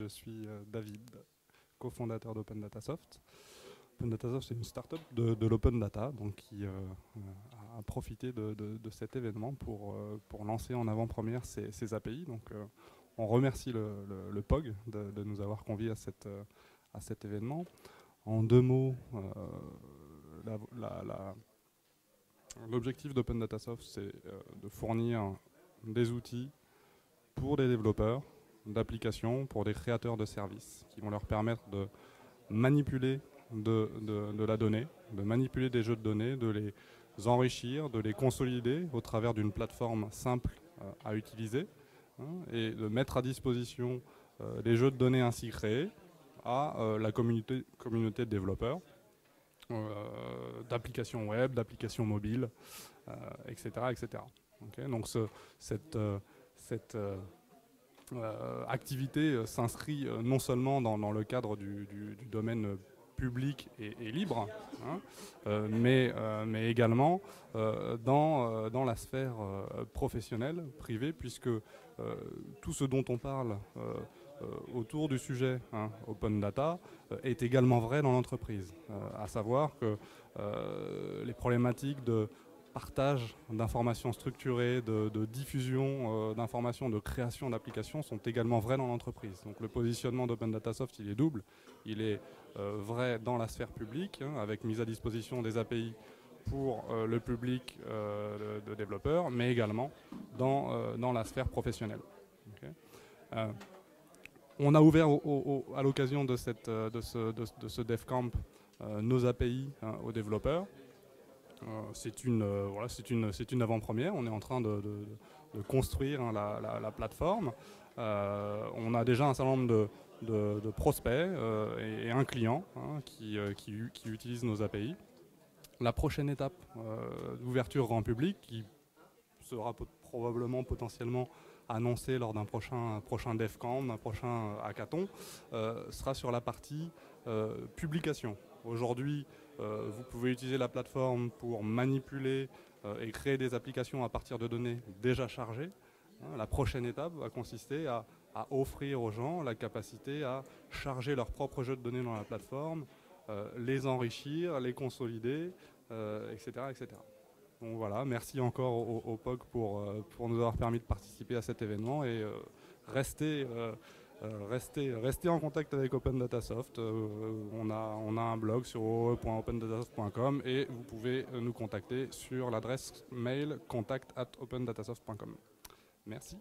Je suis euh, David, cofondateur d'Open Datasoft. Open Datasoft, c'est une start-up de, l'open data donc qui euh, a profité de, cet événement pour, euh, pour lancer en avant-première ces, API. Donc, on remercie le, POG de, nous avoir conviés à, à cet événement. En deux mots, l'objectif d'Open Datasoft, c'est de fournir des outils pour les développeurs d'applications pour des créateurs de services qui vont leur permettre de manipuler de, la donnée, de manipuler des jeux de données, de les enrichir, de les consolider au travers d'une plateforme simple euh, à utiliser hein, et de mettre à disposition euh, les jeux de données ainsi créés à euh, la communauté, communauté de développeurs d'applications web, d'applications mobiles, etc. etc. Donc ce, cette, cette activité euh, s'inscrit euh, non seulement dans, le cadre du, domaine public et, libre, hein, mais, mais, également dans, dans, la sphère professionnelle, privée, puisque tout ce dont on parle autour du sujet hein, open data est également vrai dans l'entreprise, à savoir que les problématiques de partage d'informations structurées, de, diffusion euh, d'informations, de création d'applications sont également vrais dans l'entreprise. Donc le positionnement d'Open Data Soft, il est double. Il est euh, vrai dans la sphère publique, hein, avec mise à disposition des API pour euh, le public de, développeurs, mais également dans, dans la sphère professionnelle. on a ouvert à l'occasion de, de, ce, de, ce DevCamp nos API hein, aux développeurs. Euh, c'est une, euh, voilà, une, une avant-première. On est en train de, construire hein, la, plateforme. Euh, on a déjà un certain nombre de, prospects et, un client hein, qui, qui, utilise nos API. La prochaine étape d'ouverture grand public, qui sera probablement potentiellement annoncée lors d'un prochain, prochain DevCamp, d'un prochain hackathon, sera sur la partie publication. Aujourd'hui, euh, vous pouvez utiliser la plateforme pour manipuler euh, et créer des applications à partir de données déjà chargées. Hein, la prochaine étape va consister à, offrir aux gens la capacité à charger leurs propres jeux de données dans la plateforme, euh, les enrichir, les consolider, etc., etc. Donc voilà, merci encore au, POG pour, nous avoir permis de participer à cet événement et euh, restez, restez, en contact avec Open Datasoft. Euh, on, a, on a un blog sur oe.opendatasoft.com et vous pouvez nous contacter sur l'adresse mail contact at opendatasoft.com. Merci.